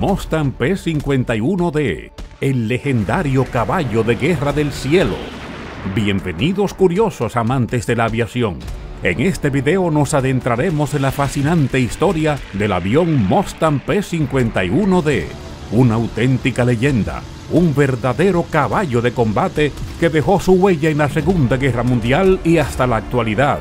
Mustang P-51D, el legendario caballo de guerra del cielo. Bienvenidos curiosos amantes de la aviación. En este video nos adentraremos en la fascinante historia del avión Mustang P-51D, una auténtica leyenda, un verdadero caballo de combate que dejó su huella en la Segunda Guerra Mundial y hasta la actualidad,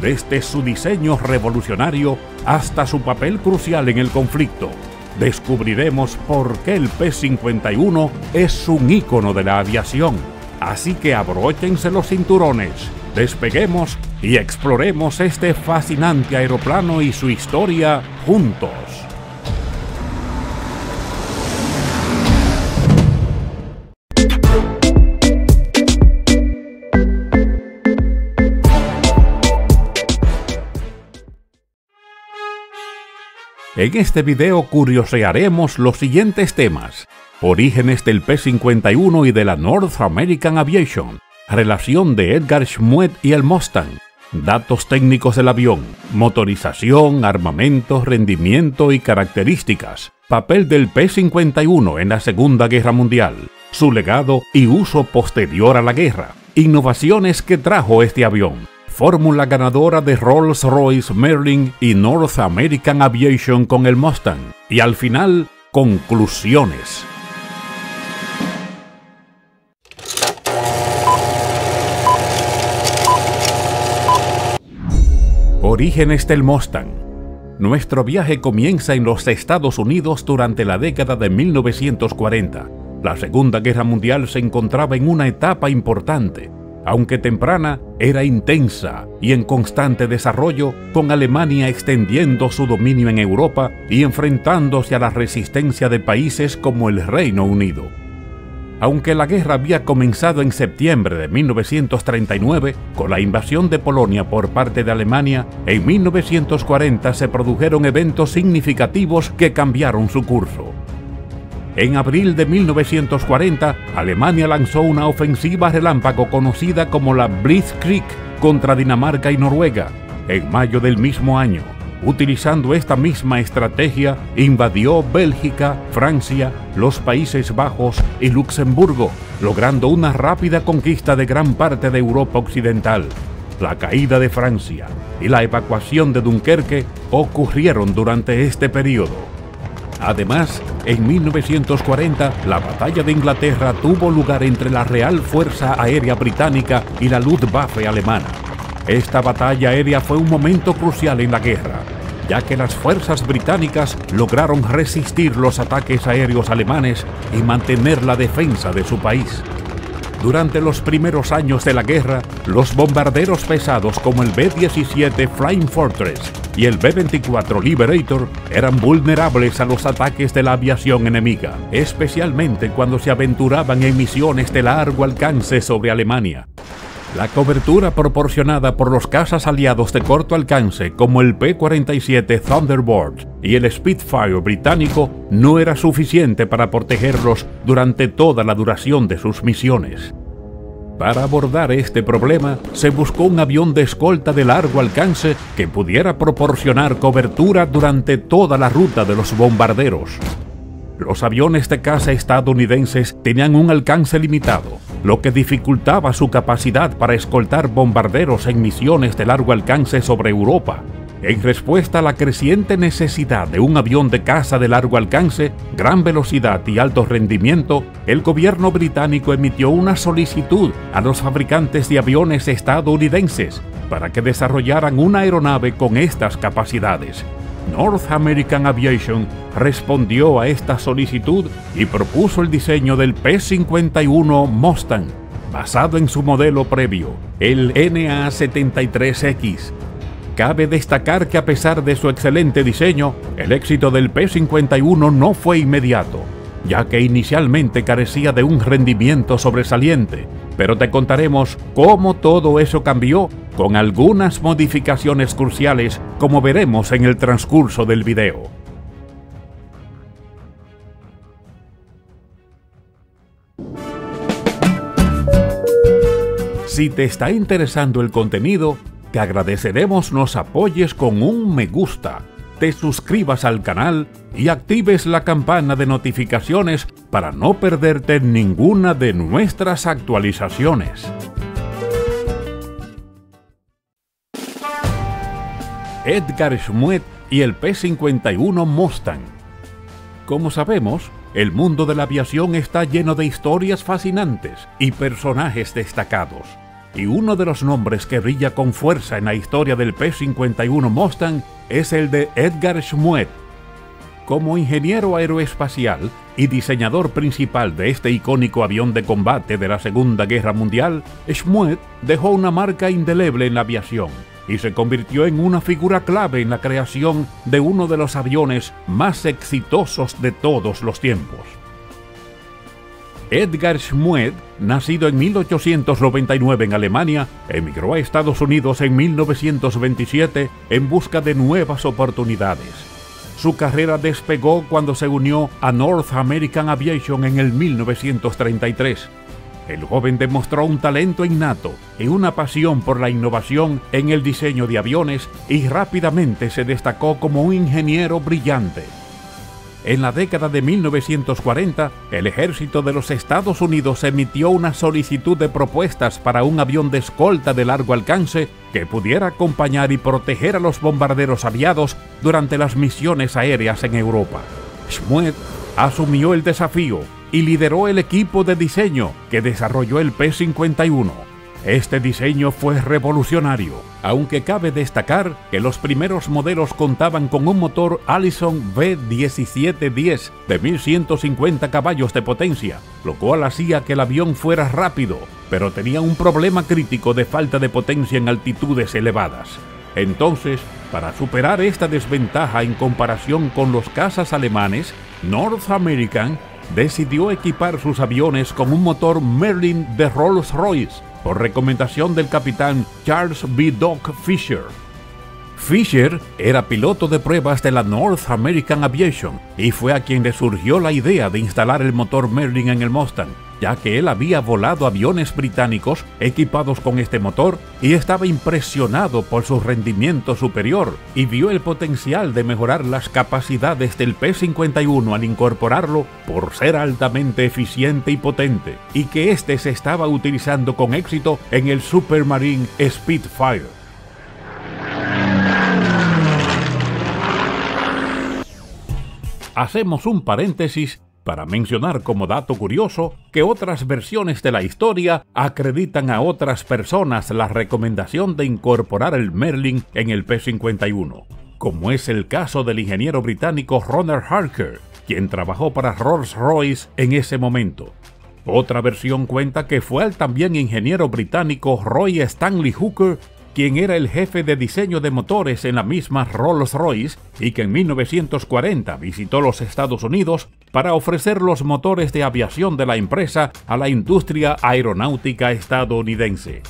desde su diseño revolucionario hasta su papel crucial en el conflicto. Descubriremos por qué el P-51 es un ícono de la aviación. Así que abróchense los cinturones, despeguemos y exploremos este fascinante aeroplano y su historia juntos. En este video curiosearemos los siguientes temas. Orígenes del P-51 y de la North American Aviation, relación de Edgar Schmuet y el Mustang, datos técnicos del avión, motorización, armamento, rendimiento y características, papel del P-51 en la Segunda Guerra Mundial, su legado y uso posterior a la guerra, innovaciones que trajo este avión, fórmula ganadora de Rolls-Royce Merlin y North American Aviation con el Mustang, y al final, conclusiones. Orígenes del Mustang. Nuestro viaje comienza en los Estados Unidos durante la década de 1940. La Segunda Guerra Mundial se encontraba en una etapa importante. Aunque temprana, era intensa y en constante desarrollo, con Alemania extendiendo su dominio en Europa y enfrentándose a la resistencia de países como el Reino Unido. Aunque la guerra había comenzado en septiembre de 1939 con la invasión de Polonia por parte de Alemania, en 1940 se produjeron eventos significativos que cambiaron su curso. En abril de 1940, Alemania lanzó una ofensiva relámpago conocida como la Blitzkrieg contra Dinamarca y Noruega. En mayo del mismo año, utilizando esta misma estrategia, invadió Bélgica, Francia, los Países Bajos y Luxemburgo, logrando una rápida conquista de gran parte de Europa Occidental. La caída de Francia y la evacuación de Dunkerque ocurrieron durante este periodo. Además, en 1940, la batalla de Inglaterra tuvo lugar entre la Real Fuerza Aérea Británica y la Luftwaffe alemana. Esta batalla aérea fue un momento crucial en la guerra, ya que las fuerzas británicas lograron resistir los ataques aéreos alemanes y mantener la defensa de su país. Durante los primeros años de la guerra, los bombarderos pesados como el B-17 Flying Fortress y el B-24 Liberator eran vulnerables a los ataques de la aviación enemiga, especialmente cuando se aventuraban en misiones de largo alcance sobre Alemania. La cobertura proporcionada por los cazas aliados de corto alcance como el P-47 Thunderbird y el Spitfire británico no era suficiente para protegerlos durante toda la duración de sus misiones. Para abordar este problema, se buscó un avión de escolta de largo alcance que pudiera proporcionar cobertura durante toda la ruta de los bombarderos. Los aviones de caza estadounidenses tenían un alcance limitado, lo que dificultaba su capacidad para escoltar bombarderos en misiones de largo alcance sobre Europa. En respuesta a la creciente necesidad de un avión de caza de largo alcance, gran velocidad y alto rendimiento, el gobierno británico emitió una solicitud a los fabricantes de aviones estadounidenses para que desarrollaran una aeronave con estas capacidades. North American Aviation respondió a esta solicitud y propuso el diseño del P-51 Mustang, basado en su modelo previo, el NA-73X. Cabe destacar que a pesar de su excelente diseño, el éxito del P-51 no fue inmediato, ya que inicialmente carecía de un rendimiento sobresaliente, pero te contaremos cómo todo eso cambió con algunas modificaciones cruciales como veremos en el transcurso del video. Si te está interesando el contenido, te agradeceremos nos apoyes con un me gusta te suscribas al canal y actives la campana de notificaciones para no perderte ninguna de nuestras actualizaciones. Edgar Schmuet y el P-51 Mustang. Como sabemos, el mundo de la aviación está lleno de historias fascinantes y personajes destacados. Y uno de los nombres que brilla con fuerza en la historia del P-51 Mustang es el de Edgar Schmuet. Como ingeniero aeroespacial y diseñador principal de este icónico avión de combate de la Segunda Guerra Mundial, Schmuet dejó una marca indeleble en la aviación y se convirtió en una figura clave en la creación de uno de los aviones más exitosos de todos los tiempos. Edgar Schmued, nacido en 1899 en Alemania, emigró a Estados Unidos en 1927 en busca de nuevas oportunidades. Su carrera despegó cuando se unió a North American Aviation en el 1933 el joven demostró un talento innato y una pasión por la innovación en el diseño de aviones y rápidamente se destacó como un ingeniero brillante. En la década de 1940, el ejército de los Estados Unidos emitió una solicitud de propuestas para un avión de escolta de largo alcance que pudiera acompañar y proteger a los bombarderos aviados durante las misiones aéreas en Europa. Schmuet asumió el desafío y lideró el equipo de diseño que desarrolló el P-51. Este diseño fue revolucionario, aunque cabe destacar que los primeros modelos contaban con un motor Allison V1710 de 1150 caballos de potencia, lo cual hacía que el avión fuera rápido, pero tenía un problema crítico de falta de potencia en altitudes elevadas. Entonces, para superar esta desventaja en comparación con los cazas alemanes, North American decidió equipar sus aviones con un motor Merlin de Rolls-Royce por recomendación del capitán Charles B. Doc Fisher. Fisher era piloto de pruebas de la North American Aviation y fue a quien le surgió la idea de instalar el motor Merlin en el Mustang, ya que él había volado aviones británicos equipados con este motor y estaba impresionado por su rendimiento superior y vio el potencial de mejorar las capacidades del P-51 al incorporarlo por ser altamente eficiente y potente, y que éste se estaba utilizando con éxito en el Supermarine Spitfire. Hacemos un paréntesis para mencionar como dato curioso que otras versiones de la historia acreditan a otras personas la recomendación de incorporar el Merlin en el P-51, como es el caso del ingeniero británico Ronald Harker, quien trabajó para Rolls-Royce en ese momento. Otra versión cuenta que fue el también ingeniero británico Roy Stanley Hooker quien era el jefe de diseño de motores en la misma Rolls-Royce y que en 1940 visitó los Estados Unidos para ofrecer los motores de aviación de la empresa a la industria aeronáutica estadounidense.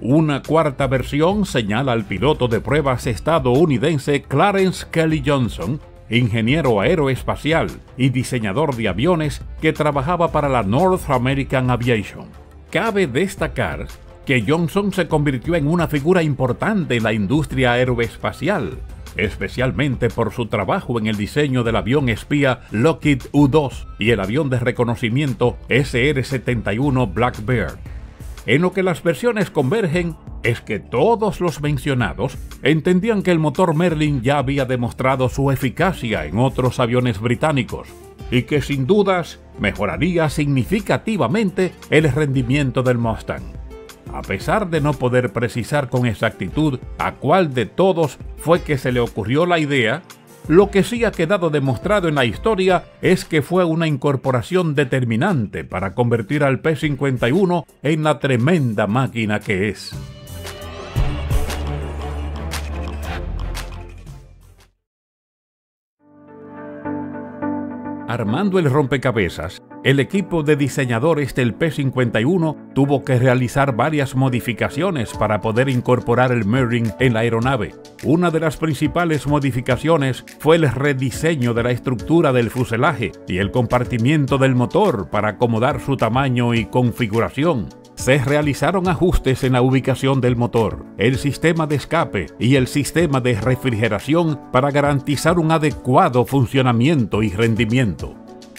Una cuarta versión señala al piloto de pruebas estadounidense Clarence Kelly Johnson, ingeniero aeroespacial y diseñador de aviones que trabajaba para la North American Aviation. Cabe destacar que Johnson se convirtió en una figura importante en la industria aeroespacial, especialmente por su trabajo en el diseño del avión espía Lockheed U-2 y el avión de reconocimiento SR-71 Black Bear. En lo que las versiones convergen es que todos los mencionados entendían que el motor Merlin ya había demostrado su eficacia en otros aviones británicos y que sin dudas mejoraría significativamente el rendimiento del Mustang a pesar de no poder precisar con exactitud a cuál de todos fue que se le ocurrió la idea, lo que sí ha quedado demostrado en la historia es que fue una incorporación determinante para convertir al P-51 en la tremenda máquina que es. Armando el rompecabezas, el equipo de diseñadores del P-51 tuvo que realizar varias modificaciones para poder incorporar el Merlin en la aeronave. Una de las principales modificaciones fue el rediseño de la estructura del fuselaje y el compartimiento del motor para acomodar su tamaño y configuración. se realizaron ajustes en la ubicación del motor, el sistema de escape y el sistema de refrigeración para garantizar un adecuado funcionamiento y rendimiento.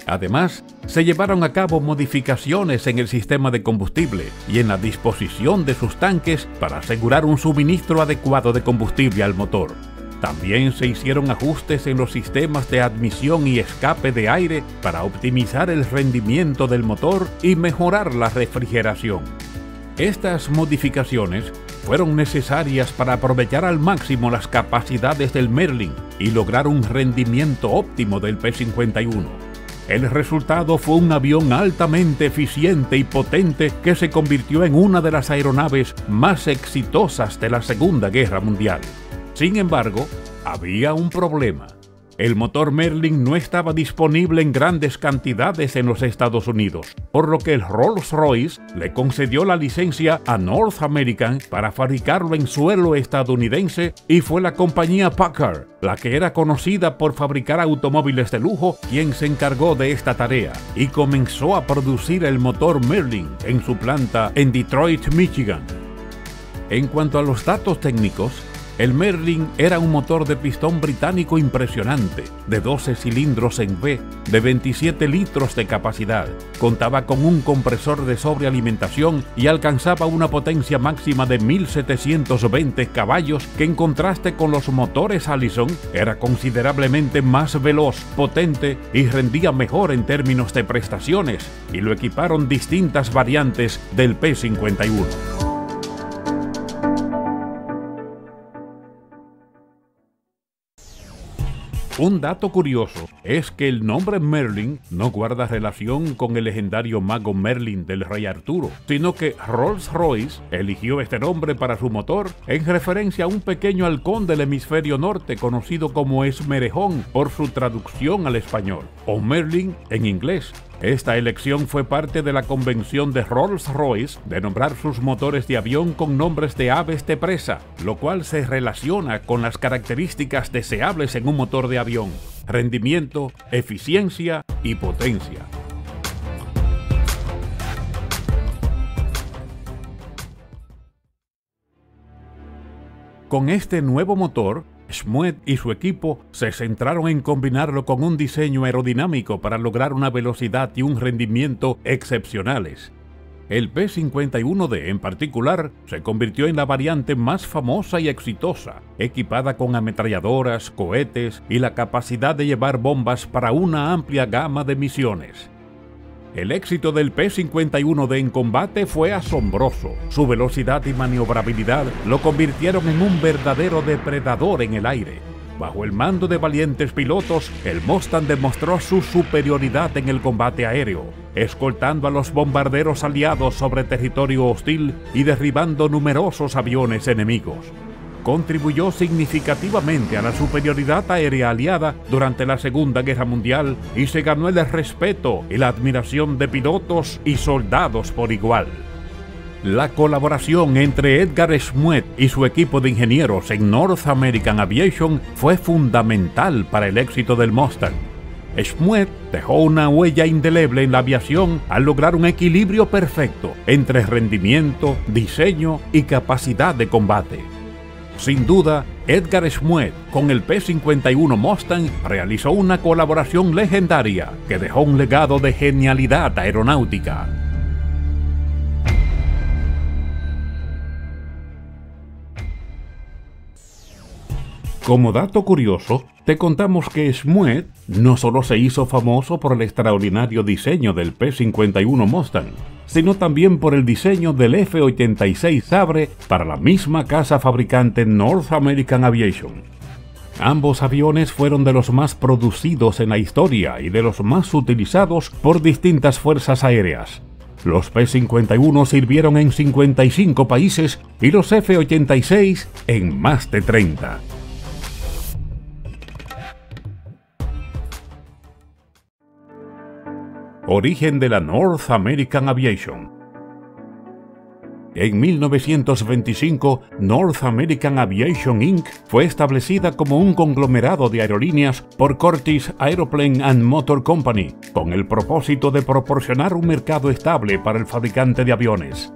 Además, se llevaron a cabo modificaciones en el sistema de combustible y en la disposición de sus tanques para asegurar un suministro adecuado de combustible al motor. También se hicieron ajustes en los sistemas de admisión y escape de aire para optimizar el rendimiento del motor y mejorar la refrigeración. Estas modificaciones fueron necesarias para aprovechar al máximo las capacidades del Merlin y lograr un rendimiento óptimo del P-51. El resultado fue un avión altamente eficiente y potente que se convirtió en una de las aeronaves más exitosas de la Segunda Guerra Mundial. Sin embargo, había un problema. El motor Merlin no estaba disponible en grandes cantidades en los Estados Unidos, por lo que el Rolls-Royce le concedió la licencia a North American para fabricarlo en suelo estadounidense y fue la compañía Packard, la que era conocida por fabricar automóviles de lujo, quien se encargó de esta tarea y comenzó a producir el motor Merlin en su planta en Detroit, Michigan. En cuanto a los datos técnicos, el Merlin era un motor de pistón británico impresionante, de 12 cilindros en V, de 27 litros de capacidad. Contaba con un compresor de sobrealimentación y alcanzaba una potencia máxima de 1720 caballos que en contraste con los motores Allison era considerablemente más veloz, potente y rendía mejor en términos de prestaciones y lo equiparon distintas variantes del P51. Un dato curioso es que el nombre Merlin no guarda relación con el legendario mago Merlin del rey Arturo, sino que Rolls-Royce eligió este nombre para su motor en referencia a un pequeño halcón del hemisferio norte conocido como Esmerejón por su traducción al español, o Merlin en inglés, esta elección fue parte de la convención de Rolls-Royce de nombrar sus motores de avión con nombres de aves de presa, lo cual se relaciona con las características deseables en un motor de avión, rendimiento, eficiencia y potencia. Con este nuevo motor, Schmuet y su equipo se centraron en combinarlo con un diseño aerodinámico para lograr una velocidad y un rendimiento excepcionales. El P-51D en particular se convirtió en la variante más famosa y exitosa, equipada con ametralladoras, cohetes y la capacidad de llevar bombas para una amplia gama de misiones. El éxito del P-51D en combate fue asombroso. Su velocidad y maniobrabilidad lo convirtieron en un verdadero depredador en el aire. Bajo el mando de valientes pilotos, el Mustang demostró su superioridad en el combate aéreo, escoltando a los bombarderos aliados sobre territorio hostil y derribando numerosos aviones enemigos contribuyó significativamente a la superioridad aérea aliada durante la Segunda Guerra Mundial y se ganó el respeto y la admiración de pilotos y soldados por igual. La colaboración entre Edgar Smuet y su equipo de ingenieros en North American Aviation fue fundamental para el éxito del Mustang. Smuet dejó una huella indeleble en la aviación al lograr un equilibrio perfecto entre rendimiento, diseño y capacidad de combate. Sin duda, Edgar Smuet con el P-51 Mustang realizó una colaboración legendaria que dejó un legado de genialidad aeronáutica. Como dato curioso, te contamos que Smuet no solo se hizo famoso por el extraordinario diseño del P-51 Mustang, sino también por el diseño del F-86 Sabre para la misma casa fabricante North American Aviation. Ambos aviones fueron de los más producidos en la historia y de los más utilizados por distintas fuerzas aéreas. Los P-51 sirvieron en 55 países y los F-86 en más de 30. Origen de la North American Aviation. En 1925, North American Aviation Inc. fue establecida como un conglomerado de aerolíneas por Curtis Aeroplane and Motor Company, con el propósito de proporcionar un mercado estable para el fabricante de aviones.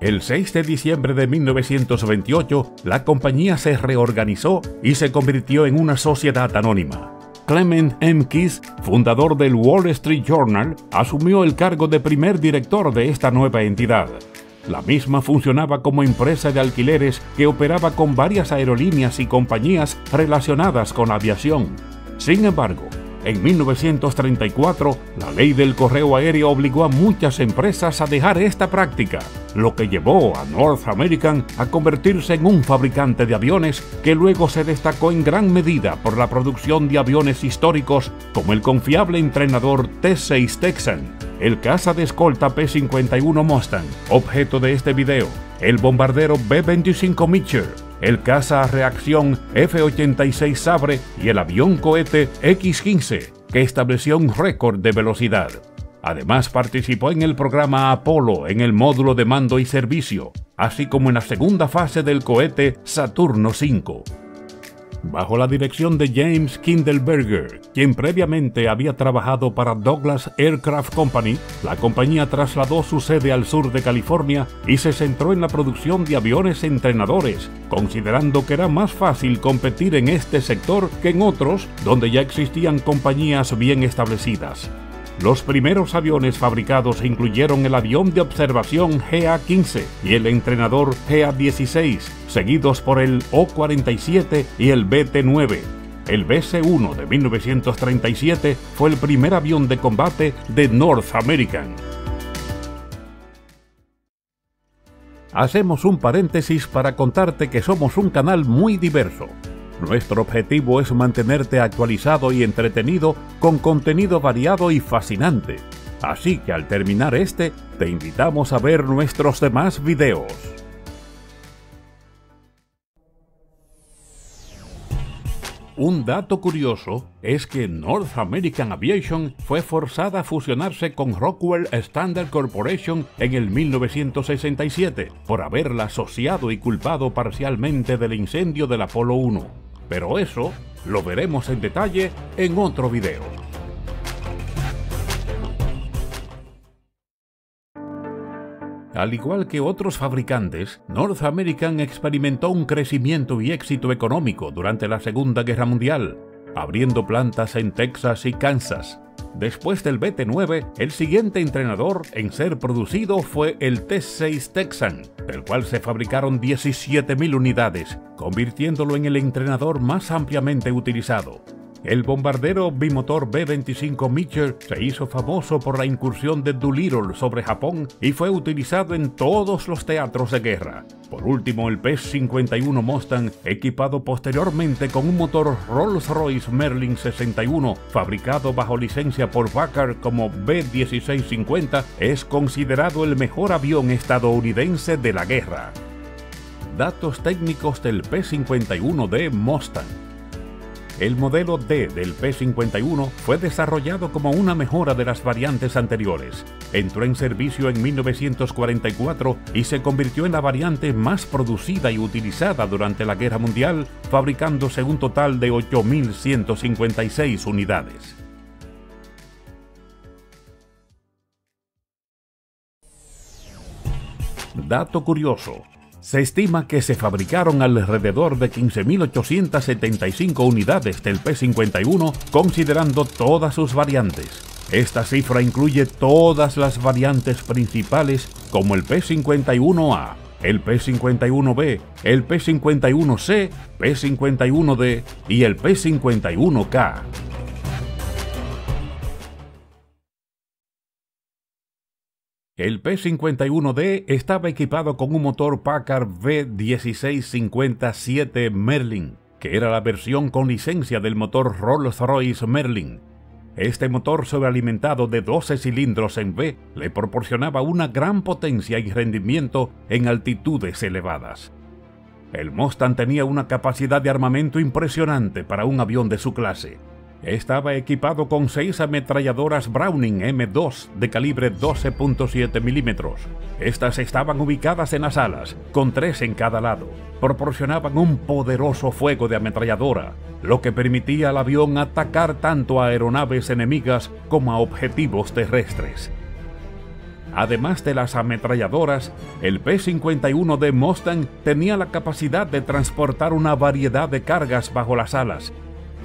El 6 de diciembre de 1928, la compañía se reorganizó y se convirtió en una sociedad anónima. Clement M. Kiss, fundador del Wall Street Journal, asumió el cargo de primer director de esta nueva entidad. La misma funcionaba como empresa de alquileres que operaba con varias aerolíneas y compañías relacionadas con aviación. Sin embargo, en 1934, la ley del correo aéreo obligó a muchas empresas a dejar esta práctica, lo que llevó a North American a convertirse en un fabricante de aviones que luego se destacó en gran medida por la producción de aviones históricos como el confiable entrenador T-6 Texan, el caza de escolta P-51 Mustang, objeto de este video, el bombardero B-25 Mitchell, el caza a reacción F-86 Sabre y el avión cohete X-15, que estableció un récord de velocidad. Además participó en el programa Apolo en el módulo de mando y servicio, así como en la segunda fase del cohete Saturno V. Bajo la dirección de James Kindleberger, quien previamente había trabajado para Douglas Aircraft Company, la compañía trasladó su sede al sur de California y se centró en la producción de aviones entrenadores, considerando que era más fácil competir en este sector que en otros donde ya existían compañías bien establecidas. Los primeros aviones fabricados incluyeron el avión de observación GA-15 y el entrenador GA-16, seguidos por el O-47 y el BT-9. El BC-1 de 1937 fue el primer avión de combate de North American. Hacemos un paréntesis para contarte que somos un canal muy diverso nuestro objetivo es mantenerte actualizado y entretenido con contenido variado y fascinante. Así que al terminar este, te invitamos a ver nuestros demás videos. Un dato curioso es que North American Aviation fue forzada a fusionarse con Rockwell Standard Corporation en el 1967 por haberla asociado y culpado parcialmente del incendio del Apolo 1 pero eso lo veremos en detalle en otro video. Al igual que otros fabricantes, North American experimentó un crecimiento y éxito económico durante la Segunda Guerra Mundial, abriendo plantas en Texas y Kansas, Después del BT-9, el siguiente entrenador en ser producido fue el T-6 Texan, del cual se fabricaron 17.000 unidades, convirtiéndolo en el entrenador más ampliamente utilizado. El bombardero bimotor B-25 Mitchell se hizo famoso por la incursión de Doolittle sobre Japón y fue utilizado en todos los teatros de guerra. Por último, el P-51 Mustang, equipado posteriormente con un motor Rolls-Royce Merlin 61, fabricado bajo licencia por Packard como B-1650, es considerado el mejor avión estadounidense de la guerra. Datos técnicos del P-51D Mustang. El modelo D del P-51 fue desarrollado como una mejora de las variantes anteriores. Entró en servicio en 1944 y se convirtió en la variante más producida y utilizada durante la Guerra Mundial, fabricándose un total de 8.156 unidades. Dato curioso, se estima que se fabricaron alrededor de 15.875 unidades del P-51 considerando todas sus variantes. Esta cifra incluye todas las variantes principales como el P-51A, el P-51B, el P-51C, P-51D y el P-51K. El P-51D estaba equipado con un motor Packard V1657 Merlin, que era la versión con licencia del motor Rolls-Royce Merlin. Este motor sobrealimentado de 12 cilindros en V le proporcionaba una gran potencia y rendimiento en altitudes elevadas. El Mustang tenía una capacidad de armamento impresionante para un avión de su clase. Estaba equipado con seis ametralladoras Browning M2 de calibre 12.7 milímetros. Estas estaban ubicadas en las alas, con tres en cada lado. Proporcionaban un poderoso fuego de ametralladora, lo que permitía al avión atacar tanto a aeronaves enemigas como a objetivos terrestres. Además de las ametralladoras, el P-51D Mustang tenía la capacidad de transportar una variedad de cargas bajo las alas.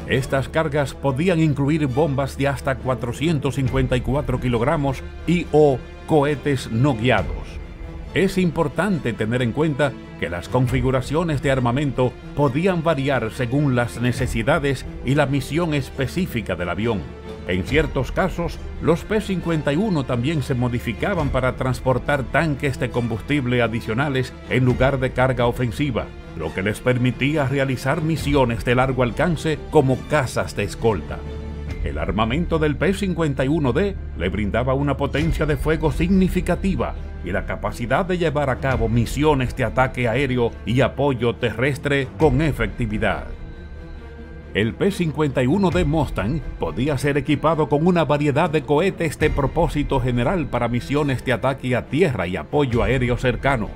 Estas cargas podían incluir bombas de hasta 454 kilogramos y o cohetes no guiados. Es importante tener en cuenta que las configuraciones de armamento podían variar según las necesidades y la misión específica del avión. En ciertos casos, los P-51 también se modificaban para transportar tanques de combustible adicionales en lugar de carga ofensiva, lo que les permitía realizar misiones de largo alcance como cazas de escolta. El armamento del P-51D le brindaba una potencia de fuego significativa y la capacidad de llevar a cabo misiones de ataque aéreo y apoyo terrestre con efectividad. El P-51D Mustang podía ser equipado con una variedad de cohetes de propósito general para misiones de ataque a tierra y apoyo aéreo cercano.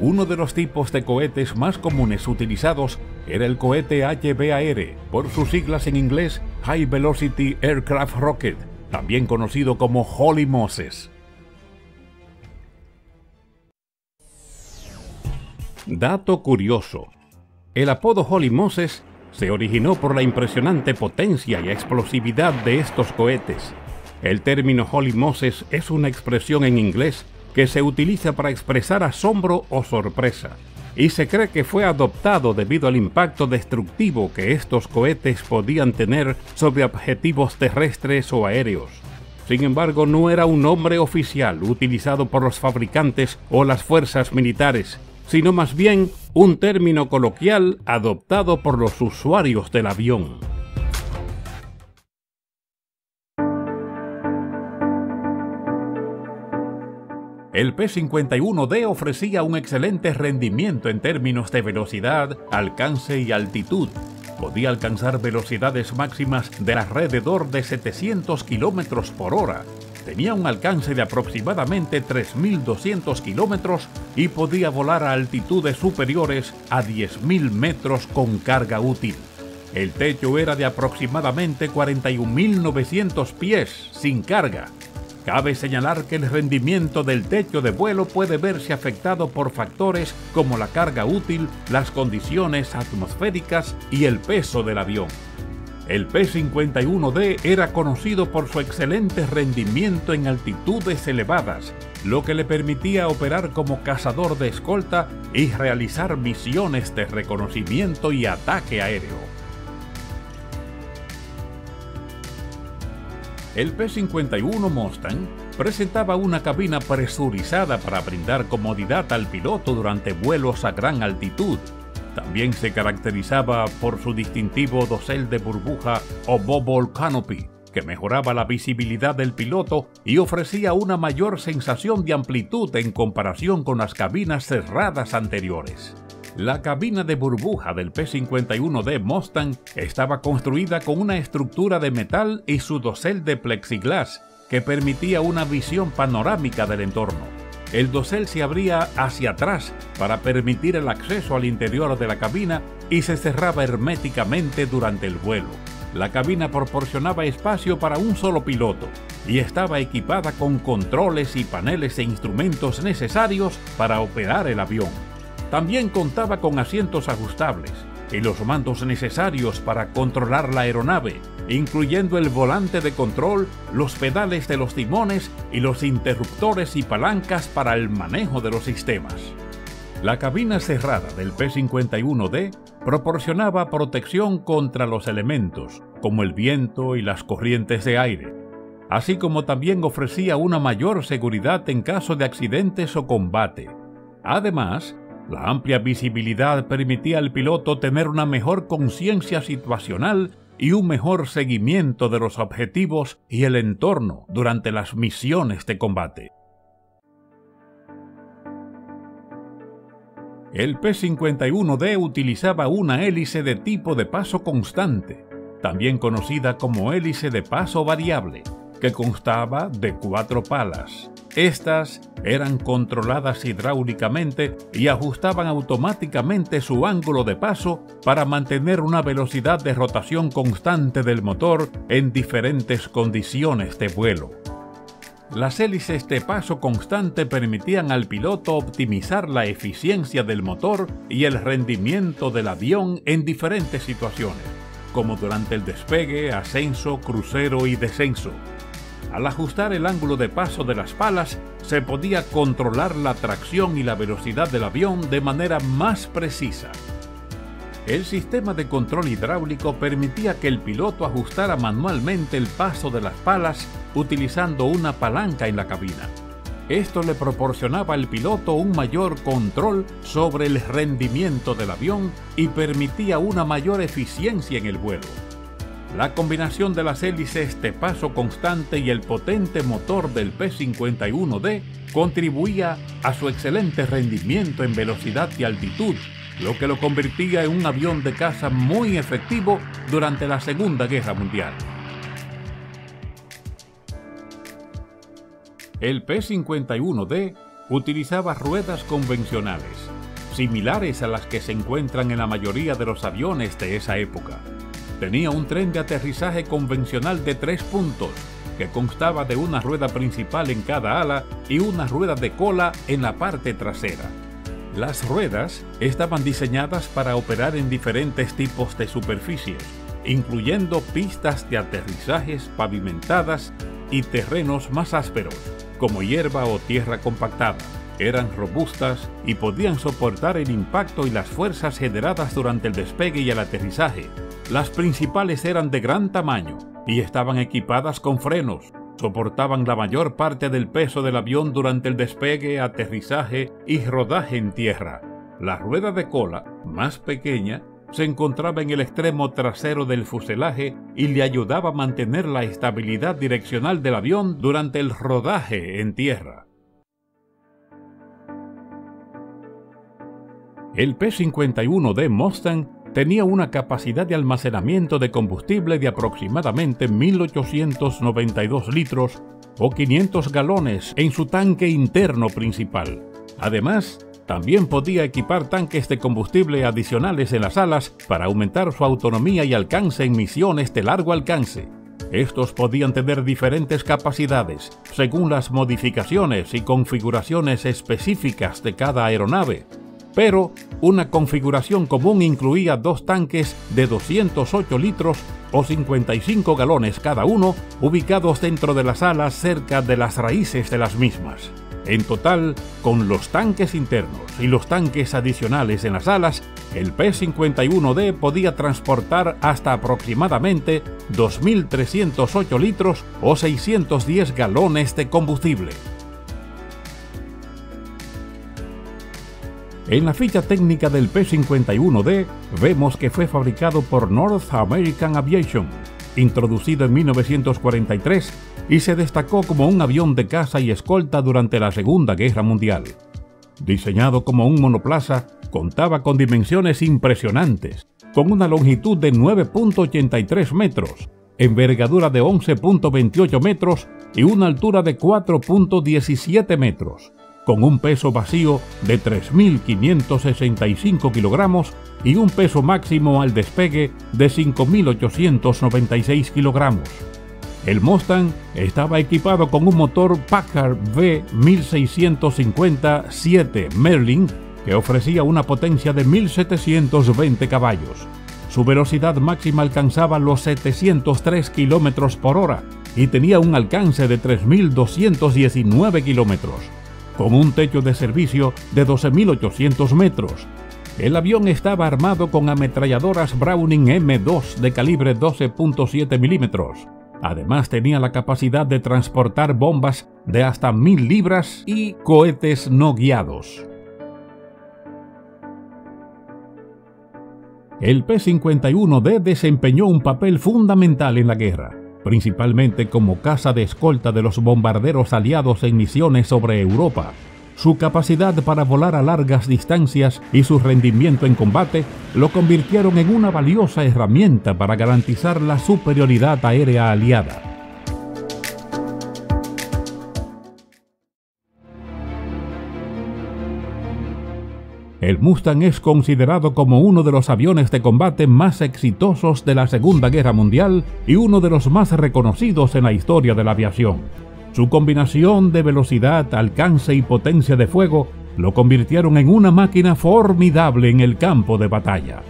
Uno de los tipos de cohetes más comunes utilizados era el cohete HBAR, por sus siglas en inglés High Velocity Aircraft Rocket, también conocido como Holy Moses. Dato curioso. El apodo Holy Moses se originó por la impresionante potencia y explosividad de estos cohetes. El término Holy Moses es una expresión en inglés que se utiliza para expresar asombro o sorpresa, y se cree que fue adoptado debido al impacto destructivo que estos cohetes podían tener sobre objetivos terrestres o aéreos. Sin embargo, no era un nombre oficial utilizado por los fabricantes o las fuerzas militares, sino más bien un término coloquial adoptado por los usuarios del avión. El P-51D ofrecía un excelente rendimiento en términos de velocidad, alcance y altitud. Podía alcanzar velocidades máximas de alrededor de 700 km por hora, tenía un alcance de aproximadamente 3.200 kilómetros y podía volar a altitudes superiores a 10.000 metros con carga útil. El techo era de aproximadamente 41.900 pies sin carga. Cabe señalar que el rendimiento del techo de vuelo puede verse afectado por factores como la carga útil, las condiciones atmosféricas y el peso del avión. El P-51D era conocido por su excelente rendimiento en altitudes elevadas, lo que le permitía operar como cazador de escolta y realizar misiones de reconocimiento y ataque aéreo. El P-51 Mustang presentaba una cabina presurizada para brindar comodidad al piloto durante vuelos a gran altitud, también se caracterizaba por su distintivo dosel de burbuja o bubble canopy, que mejoraba la visibilidad del piloto y ofrecía una mayor sensación de amplitud en comparación con las cabinas cerradas anteriores. La cabina de burbuja del P-51D Mustang estaba construida con una estructura de metal y su dosel de plexiglas que permitía una visión panorámica del entorno el dosel se abría hacia atrás para permitir el acceso al interior de la cabina y se cerraba herméticamente durante el vuelo. La cabina proporcionaba espacio para un solo piloto y estaba equipada con controles y paneles e instrumentos necesarios para operar el avión. También contaba con asientos ajustables y los mandos necesarios para controlar la aeronave, incluyendo el volante de control, los pedales de los timones y los interruptores y palancas para el manejo de los sistemas. La cabina cerrada del P-51D proporcionaba protección contra los elementos, como el viento y las corrientes de aire, así como también ofrecía una mayor seguridad en caso de accidentes o combate. Además, la amplia visibilidad permitía al piloto tener una mejor conciencia situacional y un mejor seguimiento de los objetivos y el entorno durante las misiones de combate. El P-51D utilizaba una hélice de tipo de paso constante. también conocida como hélice de paso variable, que constaba de cuatro palas. Estas eran controladas hidráulicamente y ajustaban automáticamente su ángulo de paso para mantener una velocidad de rotación constante del motor en diferentes condiciones de vuelo. Las hélices de paso constante permitían al piloto optimizar la eficiencia del motor y el rendimiento del avión en diferentes situaciones, como durante el despegue, ascenso, crucero y descenso. Al ajustar el ángulo de paso de las palas, se podía controlar la tracción y la velocidad del avión de manera más precisa. El sistema de control hidráulico permitía que el piloto ajustara manualmente el paso de las palas utilizando una palanca en la cabina. Esto le proporcionaba al piloto un mayor control sobre el rendimiento del avión y permitía una mayor eficiencia en el vuelo. La combinación de las hélices de paso constante y el potente motor del P-51D contribuía a su excelente rendimiento en velocidad y altitud lo que lo convertía en un avión de caza muy efectivo durante la Segunda Guerra Mundial. El P-51D utilizaba ruedas convencionales, similares a las que se encuentran en la mayoría de los aviones de esa época. Tenía un tren de aterrizaje convencional de tres puntos, que constaba de una rueda principal en cada ala y una rueda de cola en la parte trasera. Las ruedas estaban diseñadas para operar en diferentes tipos de superficies, incluyendo pistas de aterrizajes pavimentadas y terrenos más ásperos, como hierba o tierra compactada. Eran robustas y podían soportar el impacto y las fuerzas generadas durante el despegue y el aterrizaje. Las principales eran de gran tamaño y estaban equipadas con frenos, soportaban la mayor parte del peso del avión durante el despegue, aterrizaje y rodaje en tierra. La rueda de cola, más pequeña, se encontraba en el extremo trasero del fuselaje y le ayudaba a mantener la estabilidad direccional del avión durante el rodaje en tierra. El P-51D Mustang tenía una capacidad de almacenamiento de combustible de aproximadamente 1.892 litros o 500 galones en su tanque interno principal. Además, también podía equipar tanques de combustible adicionales en las alas para aumentar su autonomía y alcance en misiones de largo alcance. Estos podían tener diferentes capacidades según las modificaciones y configuraciones específicas de cada aeronave, pero una configuración común incluía dos tanques de 208 litros o 55 galones cada uno, ubicados dentro de las alas cerca de las raíces de las mismas. En total, con los tanques internos y los tanques adicionales en las alas, el P-51D podía transportar hasta aproximadamente 2.308 litros o 610 galones de combustible. En la ficha técnica del P-51D vemos que fue fabricado por North American Aviation, introducido en 1943 y se destacó como un avión de caza y escolta durante la Segunda Guerra Mundial. Diseñado como un monoplaza, contaba con dimensiones impresionantes, con una longitud de 9.83 metros, envergadura de 11.28 metros y una altura de 4.17 metros con un peso vacío de 3.565 kilogramos y un peso máximo al despegue de 5.896 kilogramos. El Mustang estaba equipado con un motor Packard V1650-7 Merlin que ofrecía una potencia de 1.720 caballos. Su velocidad máxima alcanzaba los 703 kilómetros por hora y tenía un alcance de 3.219 kilómetros con un techo de servicio de 12.800 metros. El avión estaba armado con ametralladoras Browning M2 de calibre 12.7 milímetros. Además tenía la capacidad de transportar bombas de hasta 1.000 libras y cohetes no guiados. El P-51D desempeñó un papel fundamental en la guerra principalmente como casa de escolta de los bombarderos aliados en misiones sobre Europa. Su capacidad para volar a largas distancias y su rendimiento en combate lo convirtieron en una valiosa herramienta para garantizar la superioridad aérea aliada. El Mustang es considerado como uno de los aviones de combate más exitosos de la Segunda Guerra Mundial y uno de los más reconocidos en la historia de la aviación. Su combinación de velocidad, alcance y potencia de fuego lo convirtieron en una máquina formidable en el campo de batalla.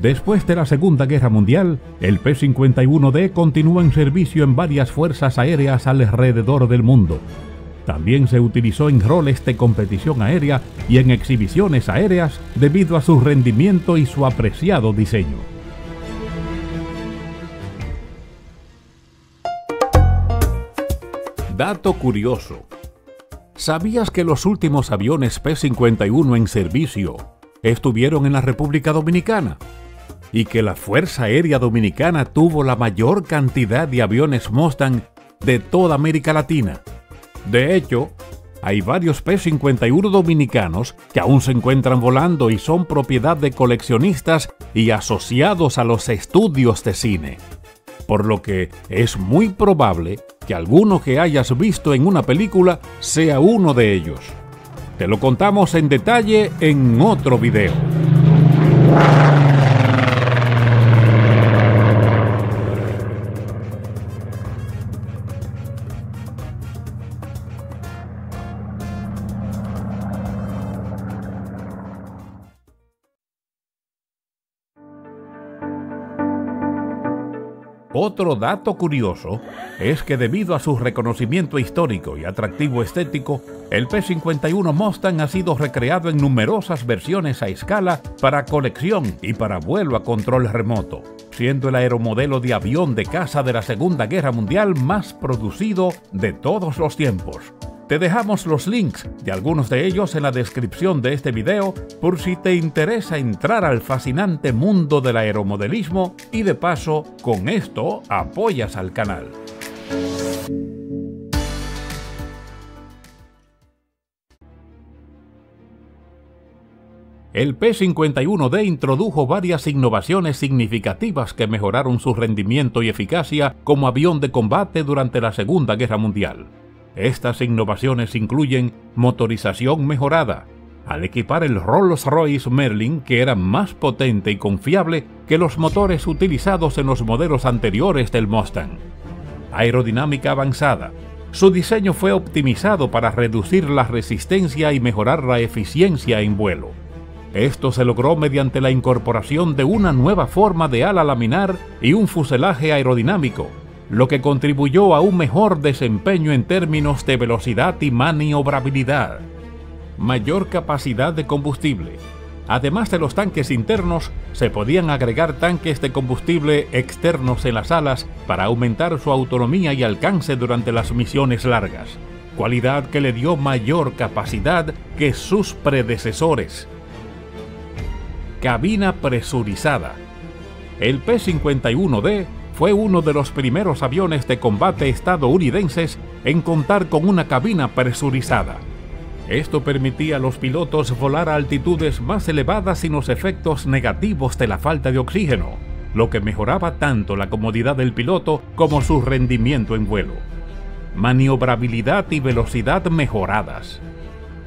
Después de la Segunda Guerra Mundial, el P-51D continúa en servicio en varias fuerzas aéreas alrededor del mundo, también se utilizó en roles de competición aérea y en exhibiciones aéreas debido a su rendimiento y su apreciado diseño. Dato curioso. ¿Sabías que los últimos aviones P-51 en servicio estuvieron en la República Dominicana? Y que la Fuerza Aérea Dominicana tuvo la mayor cantidad de aviones Mustang de toda América Latina. De hecho, hay varios P-51 dominicanos que aún se encuentran volando y son propiedad de coleccionistas y asociados a los estudios de cine. Por lo que es muy probable que alguno que hayas visto en una película sea uno de ellos. Te lo contamos en detalle en otro video. Otro dato curioso es que debido a su reconocimiento histórico y atractivo estético, el P-51 Mustang ha sido recreado en numerosas versiones a escala para colección y para vuelo a control remoto, siendo el aeromodelo de avión de caza de la Segunda Guerra Mundial más producido de todos los tiempos. Te dejamos los links de algunos de ellos en la descripción de este video por si te interesa entrar al fascinante mundo del aeromodelismo y de paso, con esto apoyas al canal. El P-51D introdujo varias innovaciones significativas que mejoraron su rendimiento y eficacia como avión de combate durante la Segunda Guerra Mundial. Estas innovaciones incluyen motorización mejorada, al equipar el Rolls-Royce Merlin que era más potente y confiable que los motores utilizados en los modelos anteriores del Mustang. Aerodinámica avanzada. Su diseño fue optimizado para reducir la resistencia y mejorar la eficiencia en vuelo. Esto se logró mediante la incorporación de una nueva forma de ala laminar y un fuselaje aerodinámico, lo que contribuyó a un mejor desempeño en términos de velocidad y maniobrabilidad. Mayor capacidad de combustible. Además de los tanques internos, se podían agregar tanques de combustible externos en las alas para aumentar su autonomía y alcance durante las misiones largas, cualidad que le dio mayor capacidad que sus predecesores. Cabina presurizada. El P-51D fue uno de los primeros aviones de combate estadounidenses en contar con una cabina presurizada. Esto permitía a los pilotos volar a altitudes más elevadas sin los efectos negativos de la falta de oxígeno, lo que mejoraba tanto la comodidad del piloto como su rendimiento en vuelo. Maniobrabilidad y velocidad mejoradas.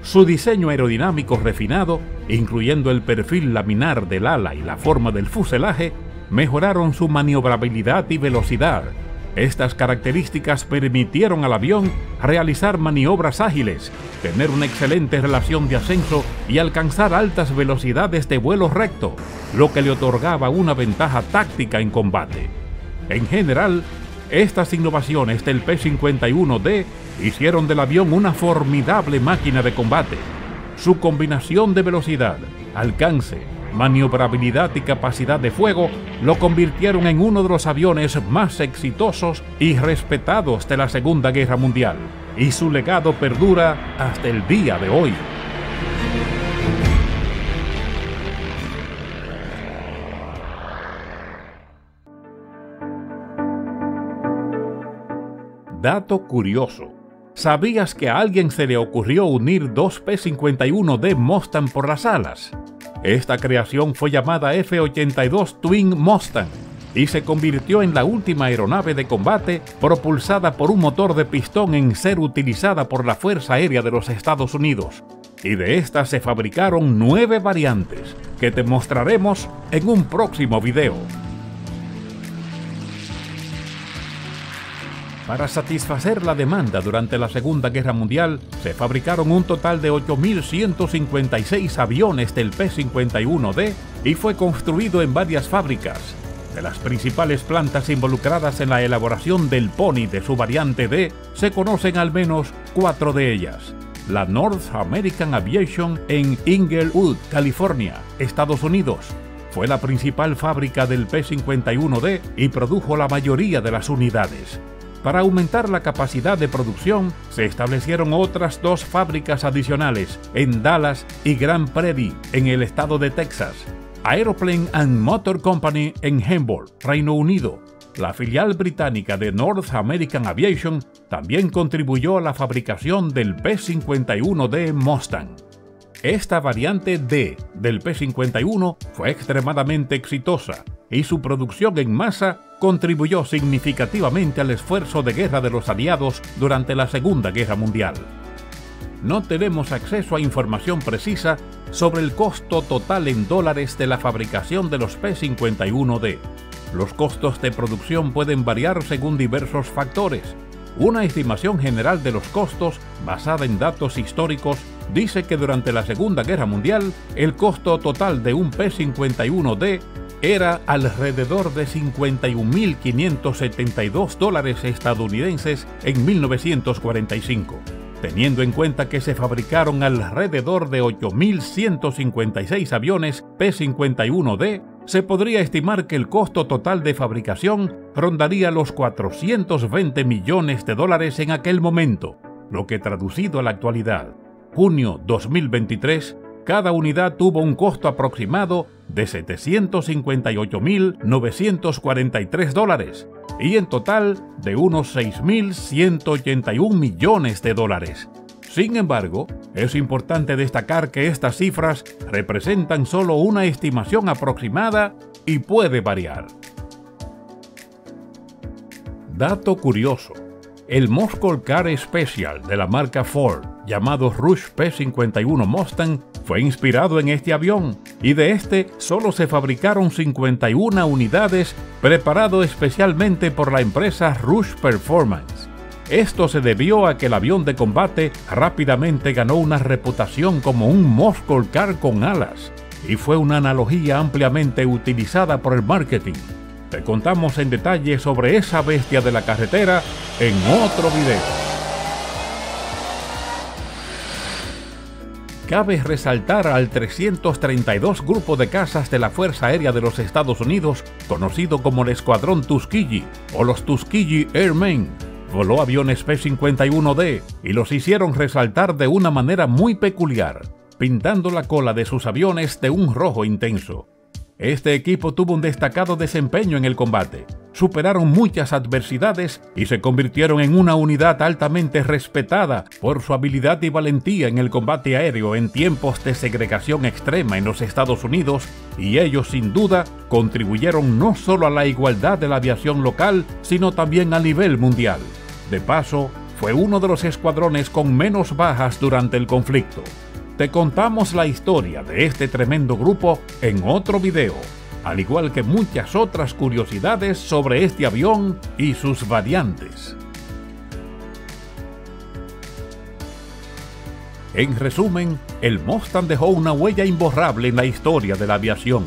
Su diseño aerodinámico refinado, incluyendo el perfil laminar del ala y la forma del fuselaje, mejoraron su maniobrabilidad y velocidad. Estas características permitieron al avión realizar maniobras ágiles, tener una excelente relación de ascenso y alcanzar altas velocidades de vuelo recto, lo que le otorgaba una ventaja táctica en combate. En general, estas innovaciones del P-51D hicieron del avión una formidable máquina de combate. Su combinación de velocidad, alcance, maniobrabilidad y capacidad de fuego lo convirtieron en uno de los aviones más exitosos y respetados de la Segunda Guerra Mundial, y su legado perdura hasta el día de hoy. Dato curioso. ¿Sabías que a alguien se le ocurrió unir dos P-51D Mustang por las alas? Esta creación fue llamada F-82 Twin Mustang y se convirtió en la última aeronave de combate propulsada por un motor de pistón en ser utilizada por la Fuerza Aérea de los Estados Unidos. Y de esta se fabricaron nueve variantes, que te mostraremos en un próximo video. Para satisfacer la demanda durante la Segunda Guerra Mundial, se fabricaron un total de 8.156 aviones del P-51D y fue construido en varias fábricas, de las principales plantas involucradas en la elaboración del Pony de su variante D, se conocen al menos cuatro de ellas. La North American Aviation en Inglewood, California, Estados Unidos. Fue la principal fábrica del P-51D y produjo la mayoría de las unidades. Para aumentar la capacidad de producción, se establecieron otras dos fábricas adicionales en Dallas y Grand Prairie, en el estado de Texas, Aeroplane and Motor Company en Hamburg, Reino Unido. La filial británica de North American Aviation también contribuyó a la fabricación del P-51D Mustang. Esta variante D del P-51 fue extremadamente exitosa y su producción en masa contribuyó significativamente al esfuerzo de guerra de los aliados durante la Segunda Guerra Mundial no tenemos acceso a información precisa sobre el costo total en dólares de la fabricación de los P-51D. Los costos de producción pueden variar según diversos factores. Una estimación general de los costos, basada en datos históricos, dice que durante la Segunda Guerra Mundial el costo total de un P-51D era alrededor de 51.572 dólares estadounidenses en 1945 teniendo en cuenta que se fabricaron alrededor de 8.156 aviones P-51D, se podría estimar que el costo total de fabricación rondaría los 420 millones de dólares en aquel momento, lo que traducido a la actualidad, junio 2023, cada unidad tuvo un costo aproximado de 758.943 dólares, y en total de unos 6.181 millones de dólares. Sin embargo, es importante destacar que estas cifras representan solo una estimación aproximada y puede variar. Dato curioso. El Moscow Car Special de la marca Ford, llamado Rush P51 Mustang, fue inspirado en este avión y de este solo se fabricaron 51 unidades preparado especialmente por la empresa Rush Performance. Esto se debió a que el avión de combate rápidamente ganó una reputación como un Moscow Car con alas y fue una analogía ampliamente utilizada por el marketing. Contamos en detalle sobre esa bestia de la carretera en otro video. Cabe resaltar al 332 Grupo de Casas de la Fuerza Aérea de los Estados Unidos, conocido como el Escuadrón Tuskegee o los Tuskegee Airmen. Voló aviones P-51D y los hicieron resaltar de una manera muy peculiar, pintando la cola de sus aviones de un rojo intenso. Este equipo tuvo un destacado desempeño en el combate, superaron muchas adversidades y se convirtieron en una unidad altamente respetada por su habilidad y valentía en el combate aéreo en tiempos de segregación extrema en los Estados Unidos y ellos sin duda contribuyeron no solo a la igualdad de la aviación local, sino también a nivel mundial. De paso, fue uno de los escuadrones con menos bajas durante el conflicto. Te contamos la historia de este tremendo grupo en otro video, al igual que muchas otras curiosidades sobre este avión y sus variantes. En resumen, el Mustang dejó una huella imborrable en la historia de la aviación.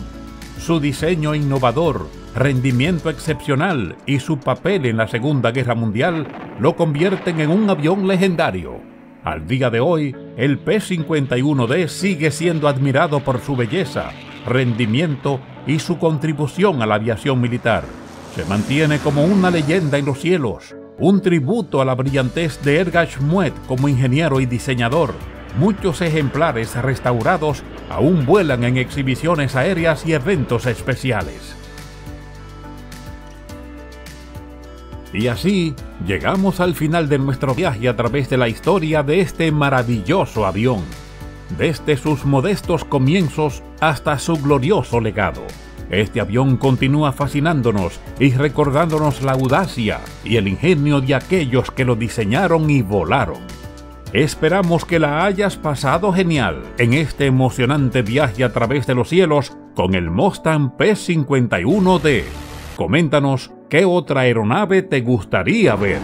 Su diseño innovador, rendimiento excepcional y su papel en la Segunda Guerra Mundial lo convierten en un avión legendario al día de hoy, el P-51D sigue siendo admirado por su belleza, rendimiento y su contribución a la aviación militar. Se mantiene como una leyenda en los cielos, un tributo a la brillantez de Ergash Muet como ingeniero y diseñador. Muchos ejemplares restaurados aún vuelan en exhibiciones aéreas y eventos especiales. Y así llegamos al final de nuestro viaje a través de la historia de este maravilloso avión, desde sus modestos comienzos hasta su glorioso legado. Este avión continúa fascinándonos y recordándonos la audacia y el ingenio de aquellos que lo diseñaron y volaron. Esperamos que la hayas pasado genial en este emocionante viaje a través de los cielos con el Mustang P-51D. Coméntanos qué otra aeronave te gustaría ver.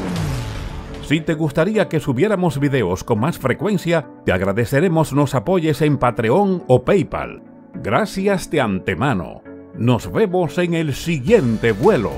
Si te gustaría que subiéramos videos con más frecuencia, te agradeceremos nos apoyes en Patreon o PayPal. Gracias de antemano. Nos vemos en el siguiente vuelo.